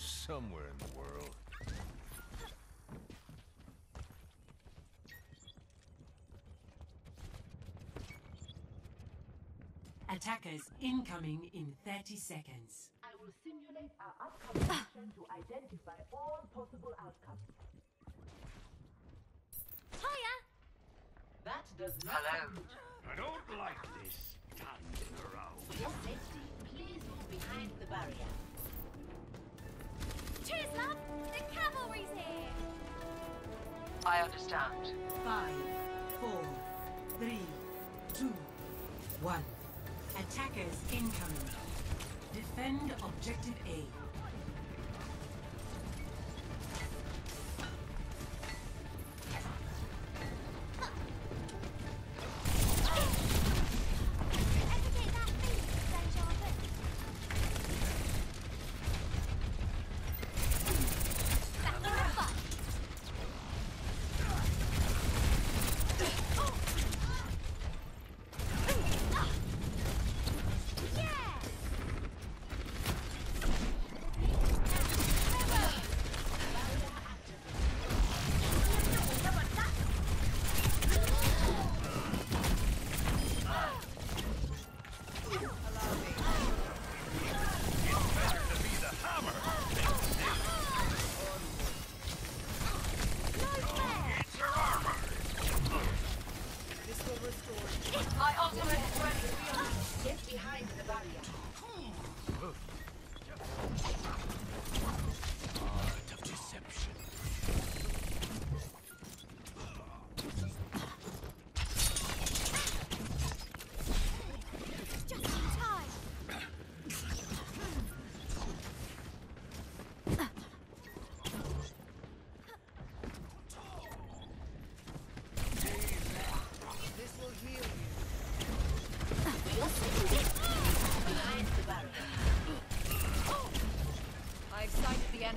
Somewhere in the world. Attackers incoming in 30 seconds. I will simulate our upcoming mission to identify all possible outcomes. Hiya! That does not Hello. I don't like this standing around. For your safety, please move behind the barrier. Cheers, love! The cavalry's here! I understand. Five, four, three, two, one. Attackers incoming. Defend objective A.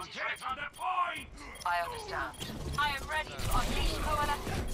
I understand. I am ready to unleash Coalescence.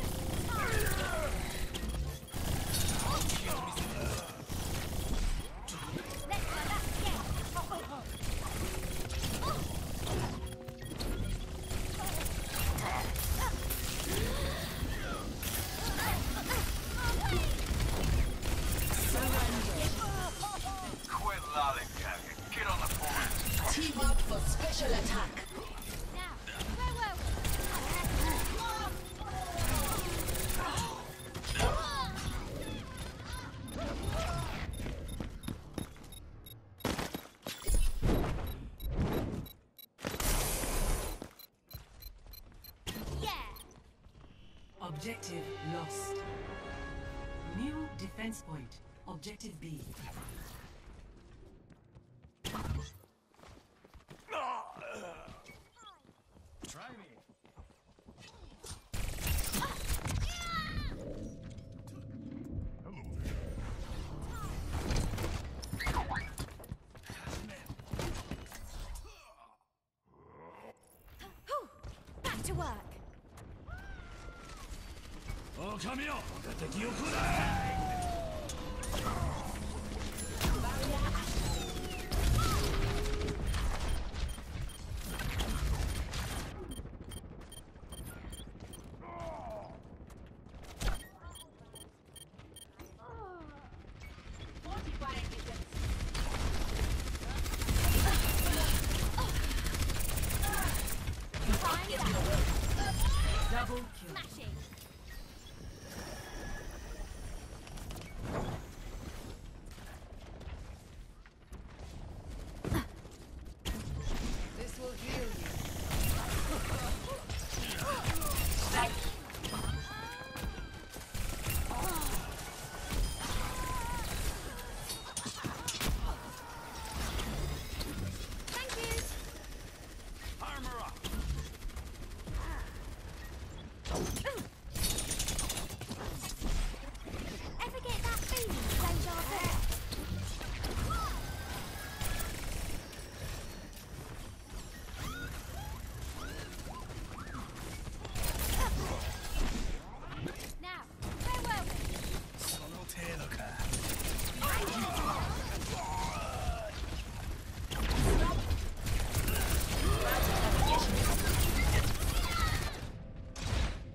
Objective lost. New defense point. Objective B. 邪魔よ。我敵をこだ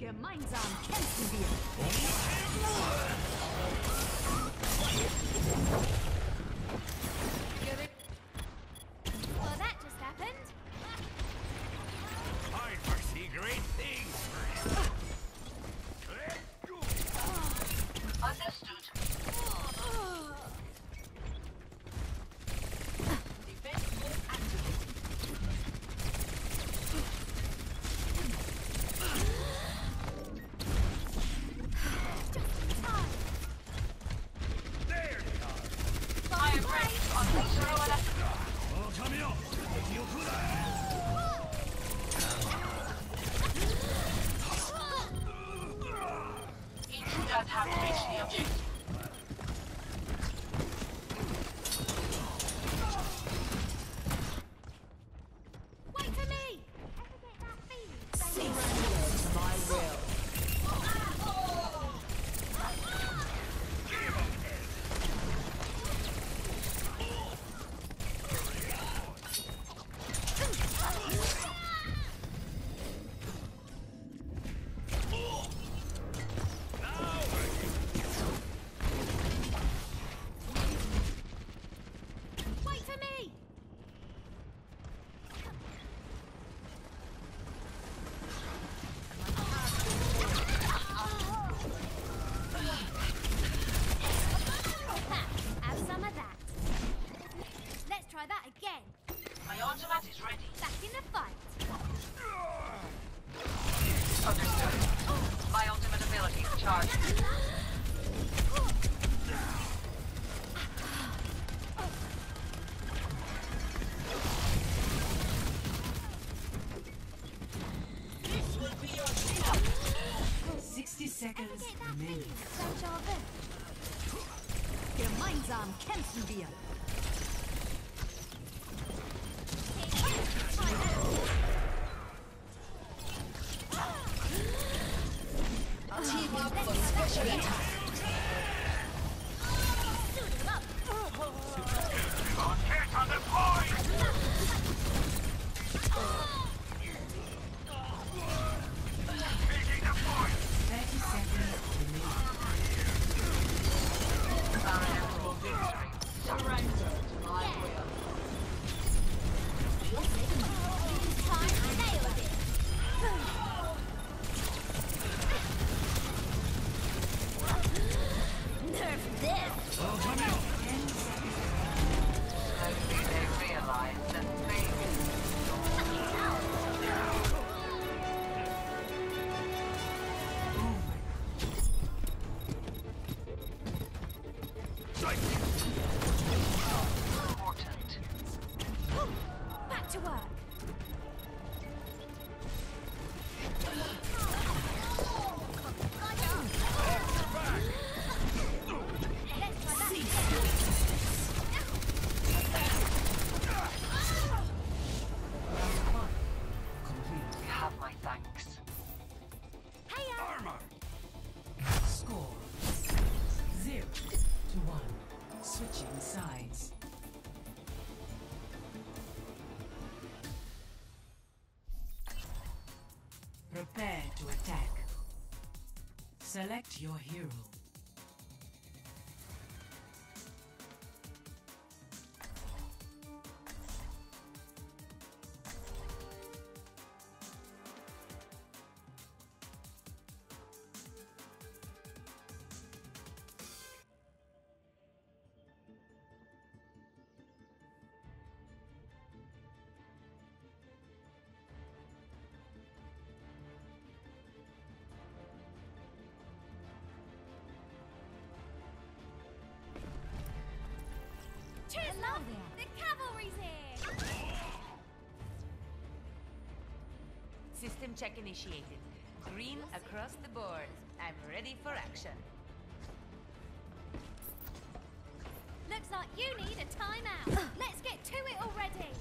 Your mind's on Kensenbeer. Well, that just happened. I foresee great things seconds get that remaining. feeling? Deja vu. Gemeinsam kämpfen wir. Surrender to attack. Select your hero. System check initiated. Green across the board. I'm ready for action. Looks like you need a timeout. Let's get to it already.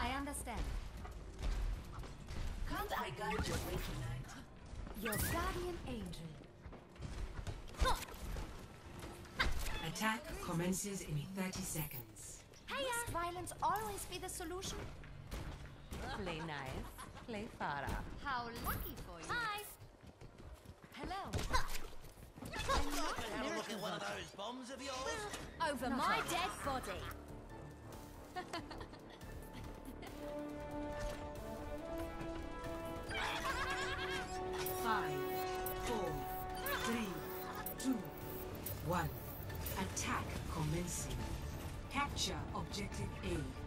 I understand. Can't I guide your way tonight? Your guardian angel. Attack commences in 30 seconds. Hey, Must uh. violence always be the solution? Play nice, play Pharah. How lucky for you. Hi. Hello. Have a look at one of those bombs of yours Over my dead body. Five, four, three, two, one. Attack commencing. Capture objective A.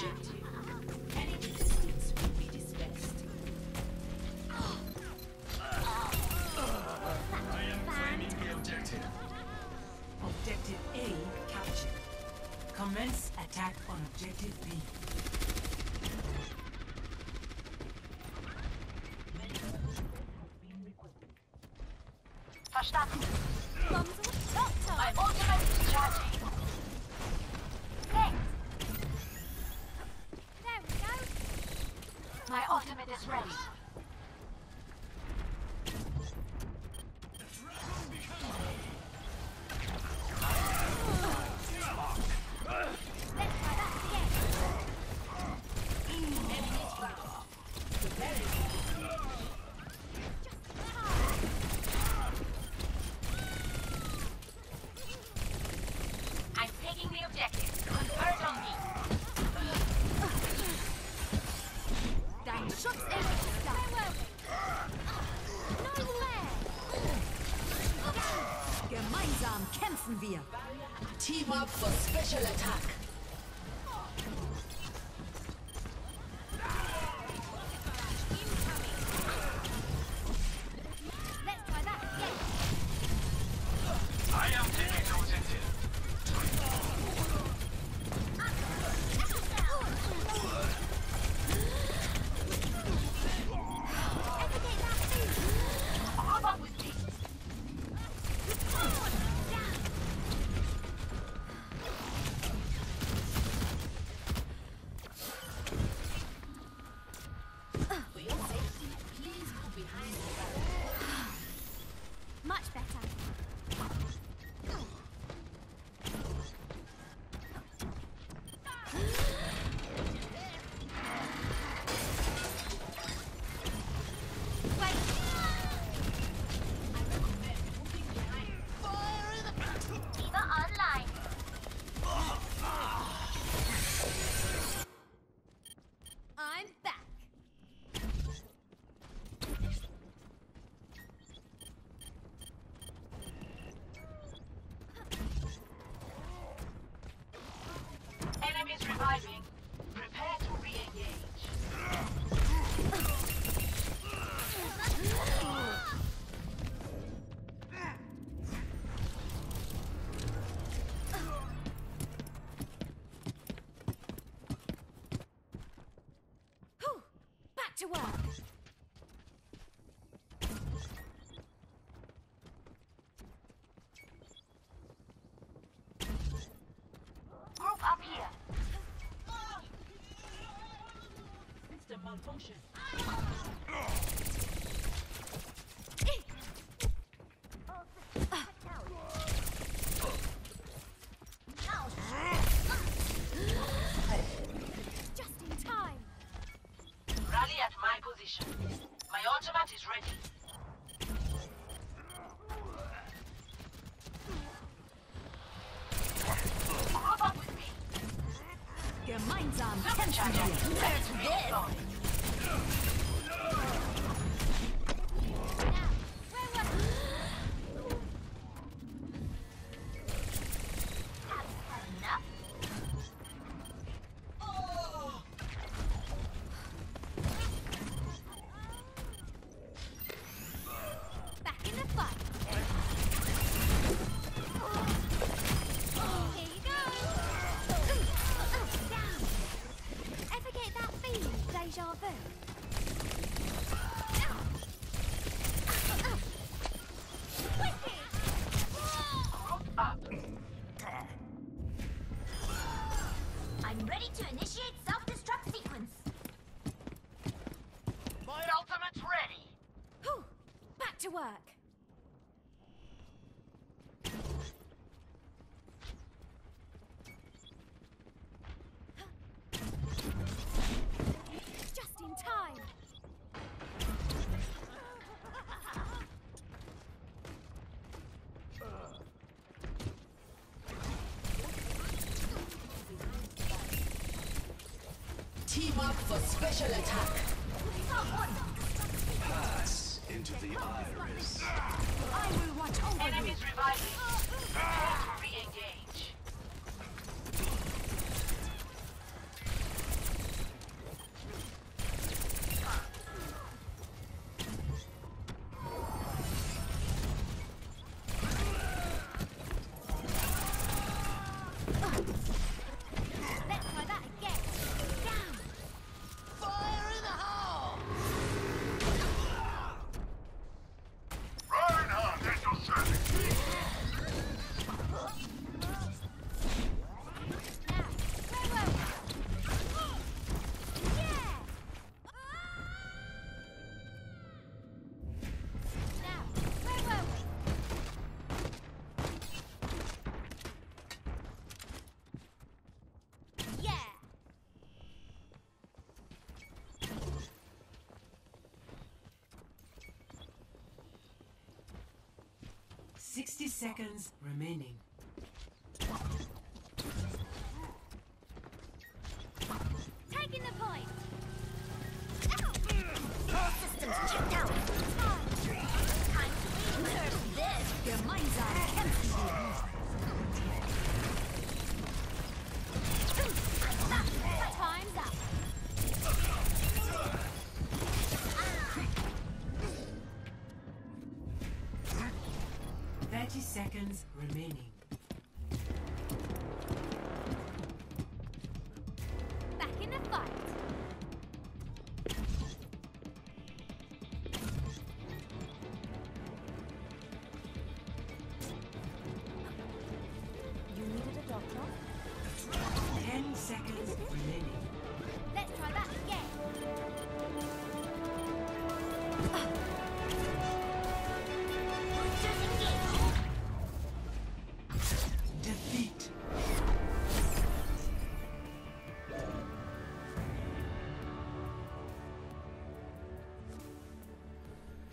objective. Any resistance will be dismissed. I am claiming the objective. Objective A captured. Commence attack on objective B. Verstanden. Team up for special attack. is reviving. Prepare to re-engage. To work! malfunction. Team up for special attack. Pass into the iris. I will watch over Enemies you. Enemies reviving. Ah! 60 seconds remaining.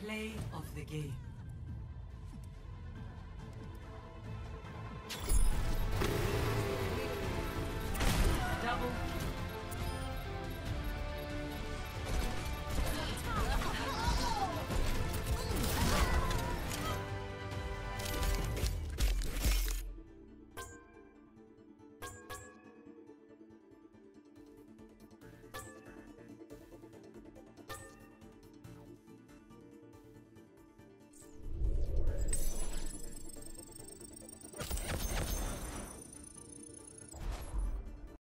Play of the game.